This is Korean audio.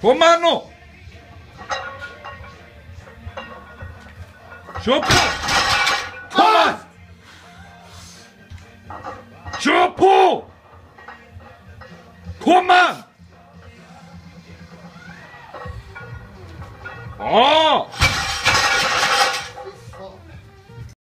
Comando! 쇼프! 토마스! 쇼프! 코만! 어!